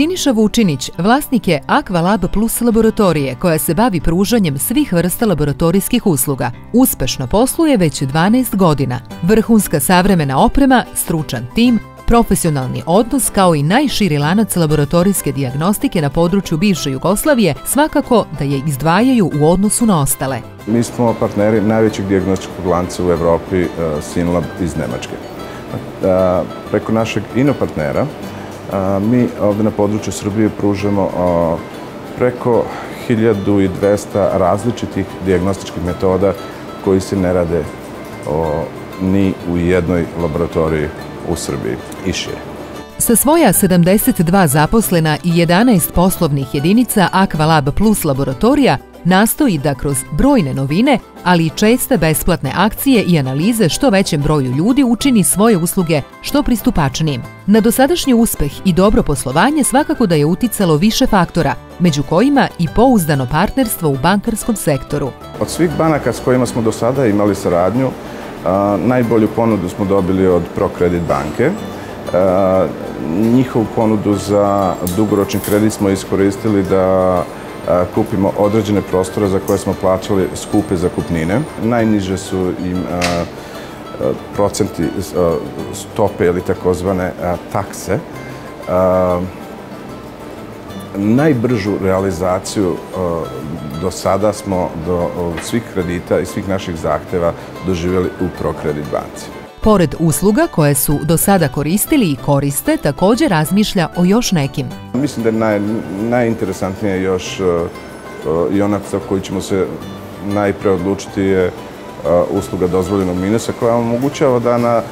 Siniša Vučinić vlasnik je Aqualab Plus laboratorije koja se bavi pružanjem svih vrsta laboratorijskih usluga. Uspešno posluje već 12 godina. Vrhunska savremena oprema, stručan tim, profesionalni odnos kao i najširi lanac laboratorijske dijagnostike na području bivše Jugoslavije svakako da je izdvajaju u odnosu na ostale. Mi smo partneri najvećeg dijagnostičkog lanca u Evropi, Sinlab iz Nemačke. Preko našeg inopartnera Mi ovde na području Srbije pružamo preko 1200 različitih diagnostičkih metoda koji se ne rade ni u jednoj laboratoriji u Srbiji i šire. Sa svoja 72 zaposlena i 11 poslovnih jedinica Aqualab Plus laboratorija nastoji da kroz brojne novine, ali i česte besplatne akcije i analize što većem broju ljudi učini svoje usluge što pristupačnijim. Na dosadašnji uspeh i dobro poslovanje svakako da je uticalo više faktora, među kojima i pouzdano partnerstvo u bankarskom sektoru. Od svih banaka s kojima smo do sada imali saradnju, najbolju ponudu smo dobili od ProCredit banke. Njihovu ponudu za dugoročni kredit smo iskoristili da kupimo određene prostore za koje smo plaćali skupe zakupnine. Najniže su im procenti stope ili takozvane takse. Najbržu realizaciju do sada smo do svih kredita i svih naših zahteva doživjeli u ProCredit banci. Pored usluga koje su do sada koristili i koriste, također razmišlja o još nekim. Mislim da je naj, najinteresantnije još uh, i ona za koju ćemo se najpre odlučiti je uh, usluga dozvoljenog minusa koja omogućava da na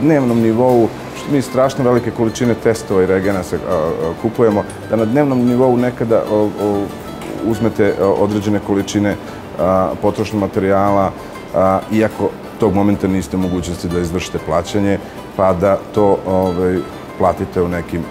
dnevnom nivou što mi strašno velike količine testova i regena se kupujemo, da na dnevnom nivou nekada uzmete određene količine potrošnog materijala, iako tog momenta niste mogućnosti da izvršite plaćanje, pa da to ovaj, platite u nekim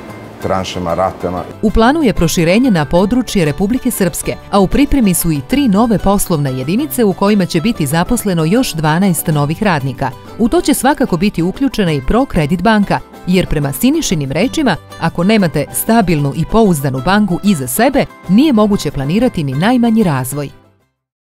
tranšama, ratama. U planu je proširenje na područje Republike Srpske, a u pripremi su i tri nove poslovne jedinice u kojima će biti zaposleno još 12 novih radnika. U to će svakako biti uključena i ProCredit banka, jer prema Sinišinim rečima, ako nemate stabilnu i pouzdanu banku iza sebe, nije moguće planirati ni najmanji razvoj.